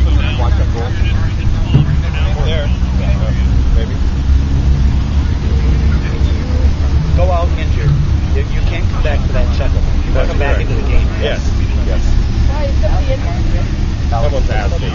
stop and watch go. Maybe. Go out injured. You, you can't come back to that chuckle. You want to come back into the game. Yes. Yes. Why, is? That was nasty.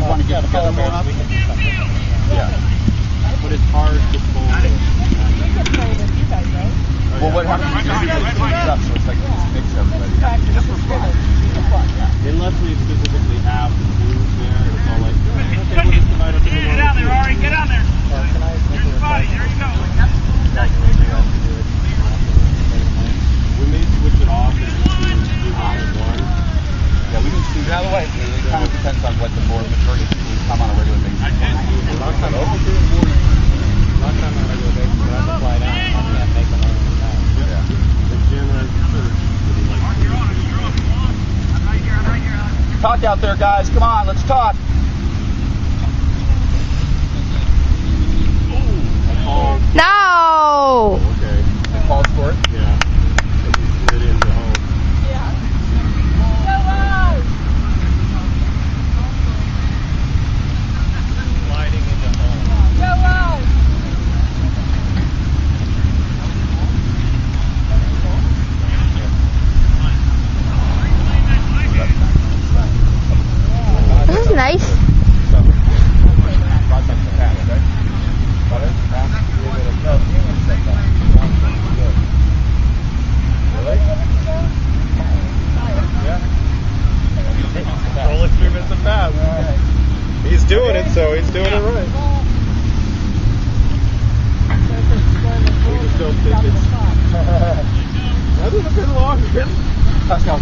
want to get we can do. Yeah. But it's hard to pull. Well, what happens is you just mix up, so it's like, yeah. just mix everybody. Unless we specifically have the majority of people come on a regular basis. I time here in time on a regular basis, I to fly down make yeah. The general. Talk out there, guys. Come on, let's talk. nice. He's doing it, so he's doing it right.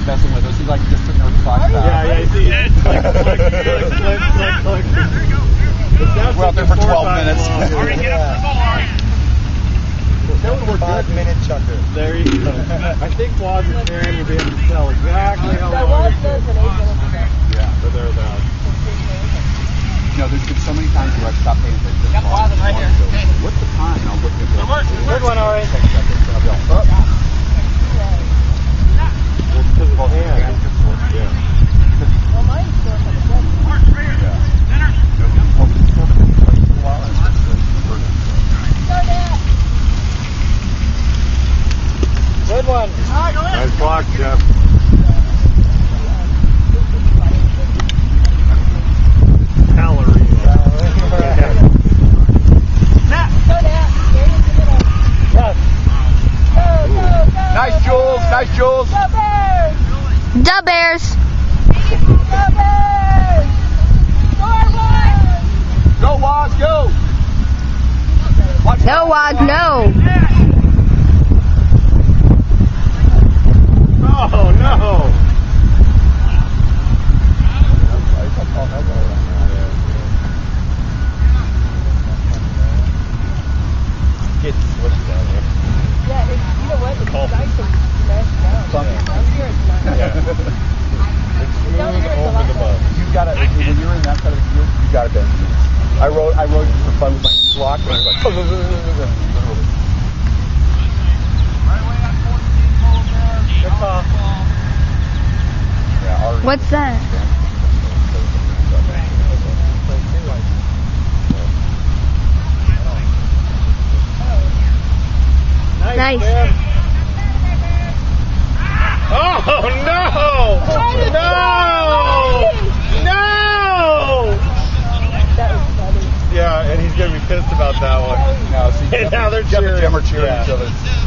Messing with us. He like just took our clock back. Yeah, yeah, I see. 12 minutes. That would work Five good. minute chukker. There you go. I think Waz and Karen will be able to tell exactly how long it took. Yeah, they're there. You know, there's been so many times where I've stopped I rode, I rode for fun with my knees locked, and I was like. What's that? Nice. Oh no! No! now they're cheering. Jim are cheering Yeah. each other.